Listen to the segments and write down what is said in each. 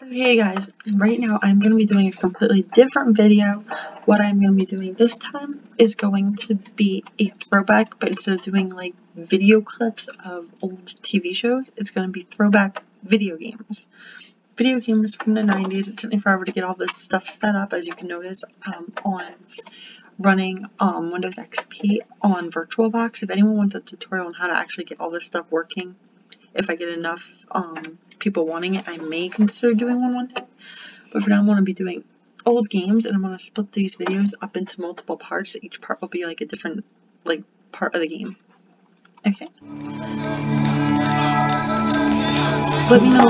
Hey guys, right now I'm going to be doing a completely different video. What I'm going to be doing this time is going to be a throwback, but instead of doing like video clips of old TV shows, it's going to be throwback video games. Video games from the 90s, it took me forever to get all this stuff set up, as you can notice, um, on running um, Windows XP on VirtualBox. If anyone wants a tutorial on how to actually get all this stuff working, if I get enough um, people wanting it, I may consider doing one one day. But for now, I'm going to be doing old games, and I'm going to split these videos up into multiple parts. Each part will be like a different like part of the game. Okay. Let me know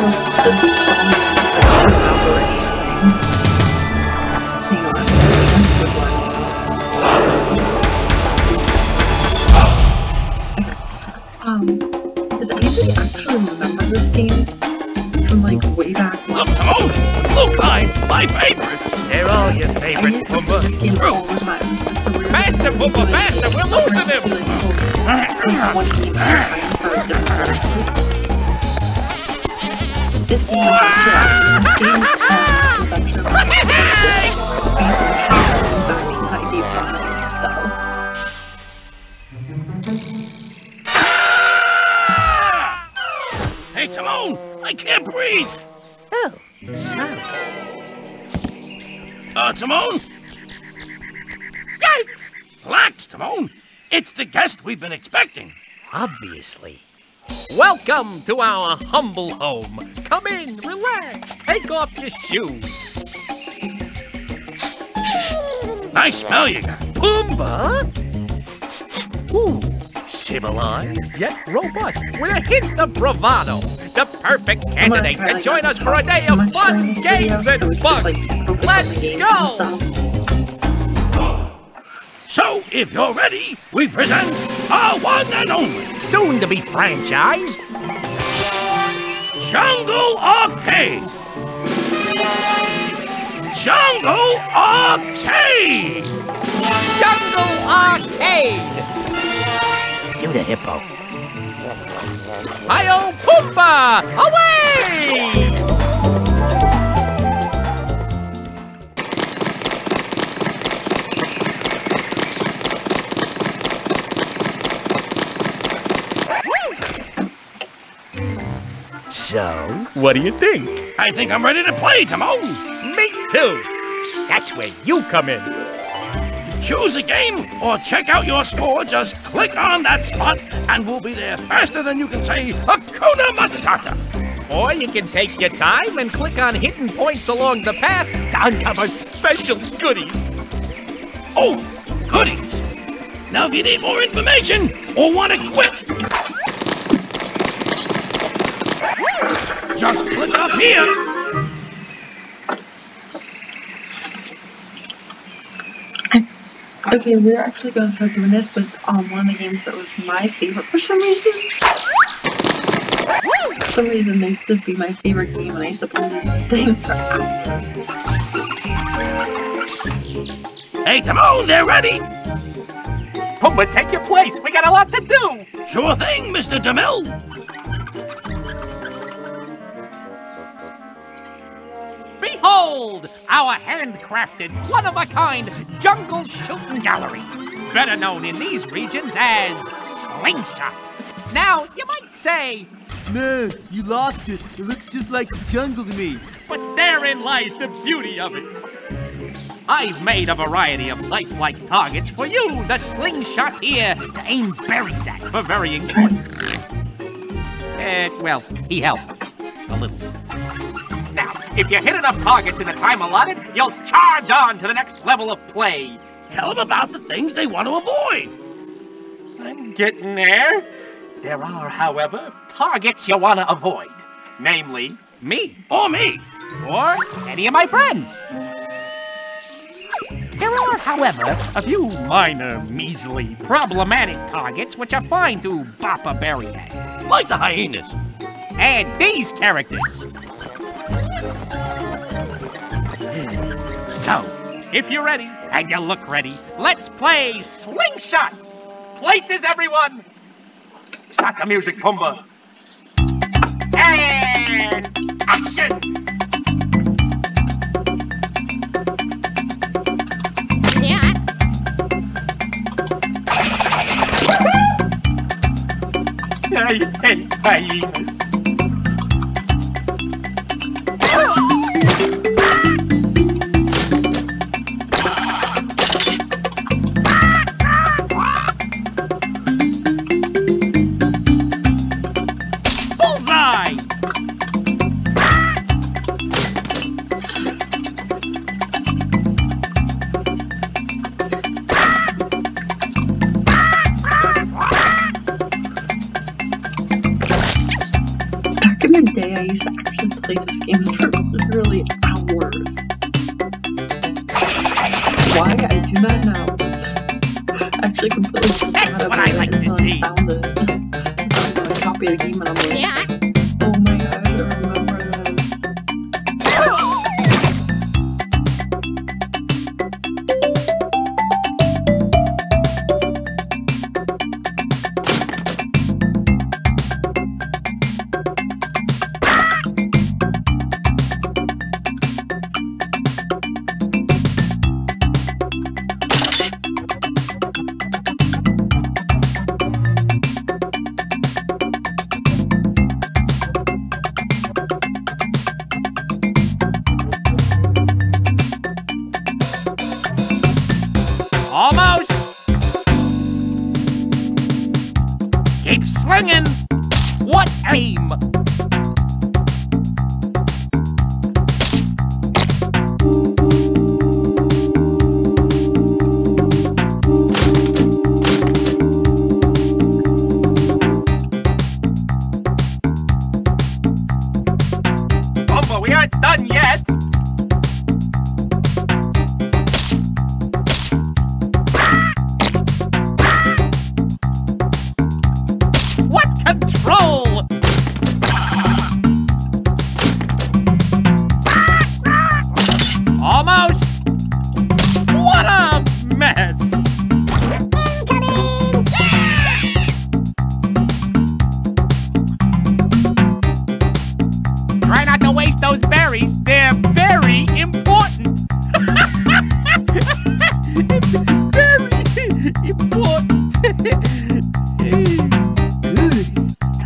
Hopkins back in 95, so Hey, Timon! I can't breathe! Oh, sorry. Uh, Timon? Yikes! Relax, Timon! It's the guest we've been expecting. Obviously. Welcome to our humble home. Come in, relax, take off your shoes. Nice smell you got. Pumbaa? Ooh, civilized yet robust, with a hint of bravado. The perfect candidate to join us for a day of fun, during games, and we can just, like, bugs. Let's go! So, if you're ready, we present our one and only Soon to be franchised. Jungle Arcade! Jungle Arcade! Jungle Arcade! Do the hippo. Hi-yo, Pumbaa! Away! What do you think? I think I'm ready to play, Timon! Me too. That's where you come in. Choose a game or check out your score. Just click on that spot and we'll be there faster than you can say Hakuna Matata. Or you can take your time and click on hidden points along the path to uncover special goodies. Oh, goodies. Now, if you need more information or want to quit, just here. Okay, we're actually gonna start doing this with um one of the games that was my favorite for some reason. For some reason, they used to be my favorite game, and I used to play this thing for hours. Hey, Timon, they're ready. Pumbaa, take your place. We got a lot to do. Sure thing, Mr. DeMille. Behold, our handcrafted, one-of-a-kind jungle shooting gallery, better known in these regions as Slingshot. Now, you might say, Man, you lost it. It looks just like jungle to me. but therein lies the beauty of it. I've made a variety of lifelike targets for you, the slingshot here, to aim berries at for varying points. Uh, well, he helped. A little. Now, if you hit enough targets in the time allotted, you'll charge on to the next level of play. Tell them about the things they want to avoid. I'm getting there. There are, however, targets you want to avoid. Namely, me. Or me. or any of my friends. There are, however, a few minor, measly, problematic targets which are fine to bop a berry at. Like the hyenas. And these characters. If you're ready, and you look ready, let's play Slingshot! Places, everyone! Start the music, Pumbaa. And action! Yeah. Hey, hey, hey. In the day, I used to actually play this game for literally hours. Why? I do not know. I actually completely That's what I like to see. Found it. Found a copy of the game Keep slinging! What aim!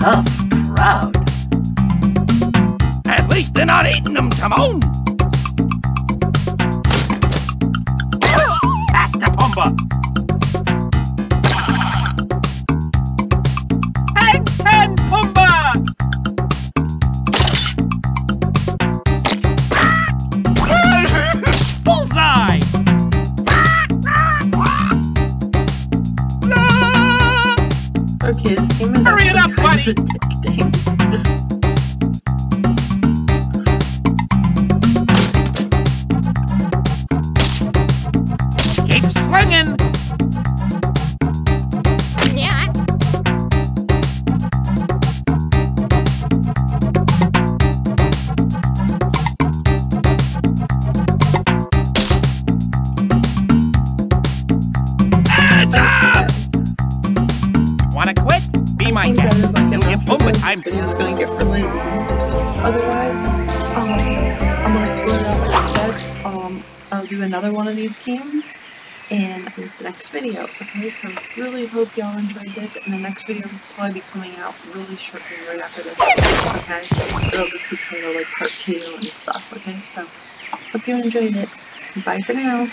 Tough crowd. At least they're not eating them, Timon. Faster, Pumbaa! Hang actually do another one of these games in the next video. Okay, so I really hope y'all enjoyed this, and the next video will probably be coming out really shortly right after this. Okay, it'll just be titled like part two and stuff. Okay, so hope you enjoyed it. Bye for now.